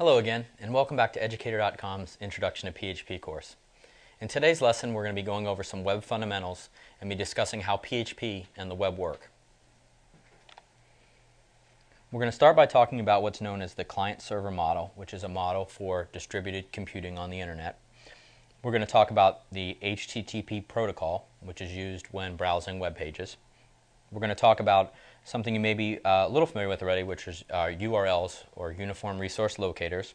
Hello again, and welcome back to Educator.com's Introduction to PHP course. In today's lesson, we're going to be going over some web fundamentals and be discussing how PHP and the web work. We're going to start by talking about what's known as the client-server model, which is a model for distributed computing on the internet. We're going to talk about the HTTP protocol, which is used when browsing web pages. We're going to talk about something you may be uh, a little familiar with already, which is uh, URLs or Uniform Resource Locators.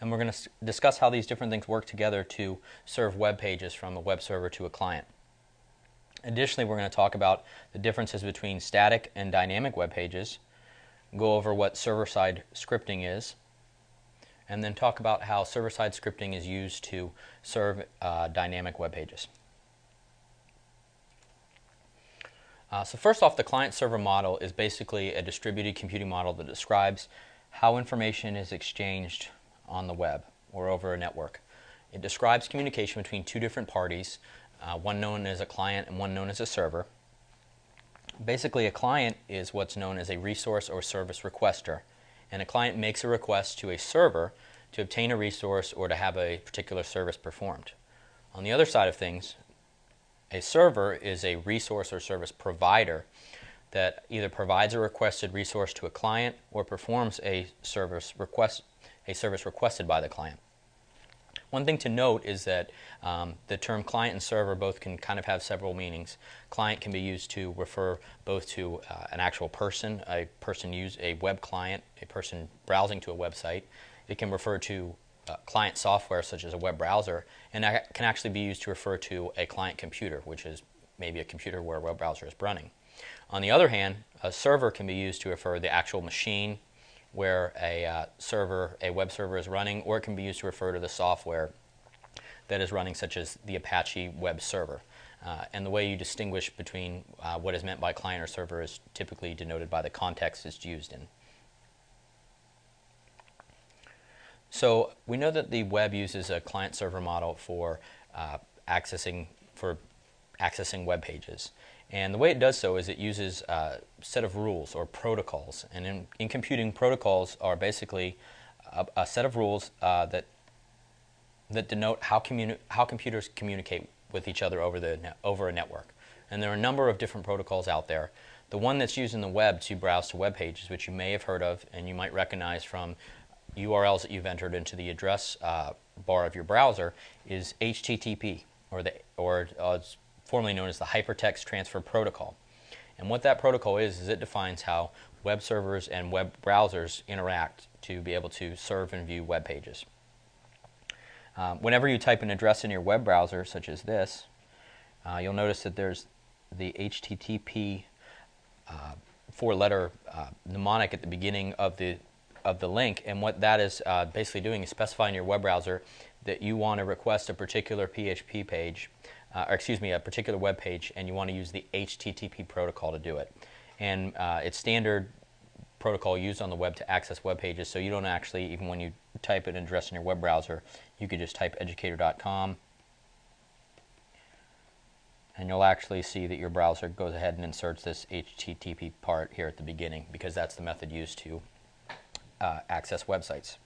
And we're going to discuss how these different things work together to serve web pages from a web server to a client. Additionally, we're going to talk about the differences between static and dynamic web pages, go over what server-side scripting is, and then talk about how server-side scripting is used to serve uh, dynamic web pages. Uh, so first off, the client-server model is basically a distributed computing model that describes how information is exchanged on the web or over a network. It describes communication between two different parties, uh, one known as a client and one known as a server. Basically, a client is what's known as a resource or service requester and a client makes a request to a server to obtain a resource or to have a particular service performed. On the other side of things, a server is a resource or service provider that either provides a requested resource to a client or performs a service request a service requested by the client. One thing to note is that um, the term client and server both can kind of have several meanings. Client can be used to refer both to uh, an actual person, a person use a web client, a person browsing to a website. It can refer to uh, client software such as a web browser, and that can actually be used to refer to a client computer, which is maybe a computer where a web browser is running. On the other hand, a server can be used to refer to the actual machine where a uh, server, a web server is running, or it can be used to refer to the software that is running, such as the Apache web server. Uh, and the way you distinguish between uh, what is meant by client or server is typically denoted by the context it's used in. So we know that the web uses a client-server model for uh, accessing for accessing web pages. And the way it does so is it uses a set of rules or protocols. And in, in computing, protocols are basically a, a set of rules uh, that that denote how, how computers communicate with each other over, the over a network. And there are a number of different protocols out there. The one that's used in the web to browse to web pages, which you may have heard of and you might recognize from URLs that you've entered into the address uh, bar of your browser, is HTTP, or, the, or uh, formerly known as the Hypertext Transfer Protocol. And what that protocol is, is it defines how web servers and web browsers interact to be able to serve and view web pages. Um, whenever you type an address in your web browser, such as this, uh, you'll notice that there's the HTTP uh, four-letter uh, mnemonic at the beginning of the of the link, and what that is uh, basically doing is specifying your web browser that you want to request a particular PHP page uh, or excuse me, a particular web page, and you want to use the HTTP protocol to do it. And uh, it's standard protocol used on the web to access web pages, so you don't actually, even when you type an address in your web browser, you could just type educator.com, and you'll actually see that your browser goes ahead and inserts this HTTP part here at the beginning, because that's the method used to uh, access websites.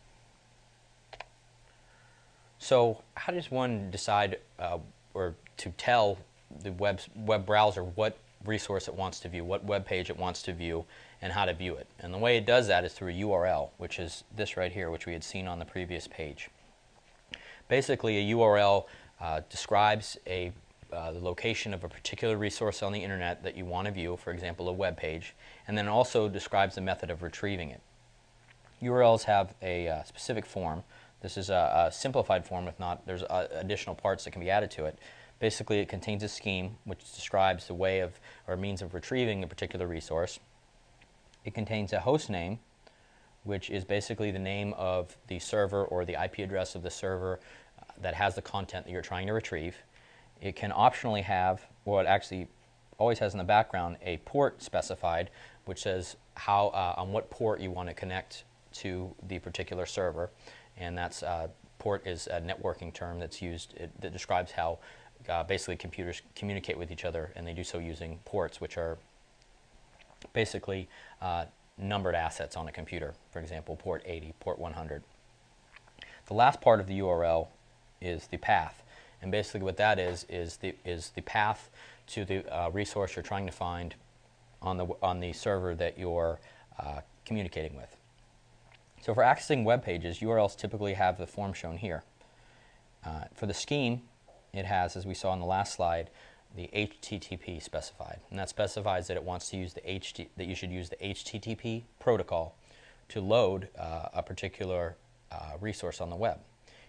So how does one decide uh, or to tell the web, web browser what resource it wants to view, what web page it wants to view, and how to view it. And the way it does that is through a URL, which is this right here, which we had seen on the previous page. Basically, a URL uh, describes a, uh, the location of a particular resource on the internet that you want to view, for example, a web page, and then also describes the method of retrieving it. URLs have a uh, specific form this is a, a simplified form, if not, there's uh, additional parts that can be added to it. Basically, it contains a scheme which describes the way of or means of retrieving a particular resource. It contains a host name, which is basically the name of the server or the IP address of the server uh, that has the content that you're trying to retrieve. It can optionally have, well, it actually always has in the background a port specified, which says how uh, on what port you want to connect to the particular server and that's uh, port is a networking term that's used it, that describes how uh, basically computers communicate with each other, and they do so using ports, which are basically uh, numbered assets on a computer, for example, port 80, port 100. The last part of the URL is the path. And basically what that is, is the, is the path to the uh, resource you're trying to find on the, on the server that you're uh, communicating with. So for accessing web pages, URLs typically have the form shown here. Uh, for the scheme, it has, as we saw in the last slide, the HTTP specified. And that specifies that it wants to use the HT, that you should use the HTTP protocol to load uh, a particular uh, resource on the web.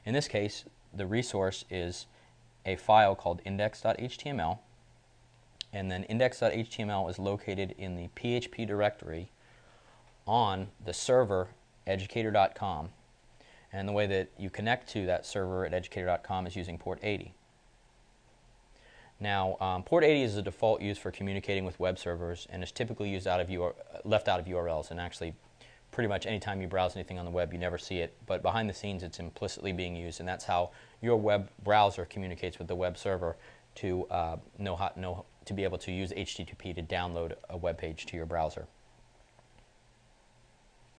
In this case, the resource is a file called index.html and then index.html is located in the PHP directory on the server educator.com. And the way that you connect to that server at educator.com is using port 80. Now, um, port 80 is the default use for communicating with web servers and is typically used out of UR left out of URLs. And actually, pretty much anytime you browse anything on the web, you never see it. But behind the scenes, it's implicitly being used, and that's how your web browser communicates with the web server to uh, know how know to be able to use HTTP to download a web page to your browser.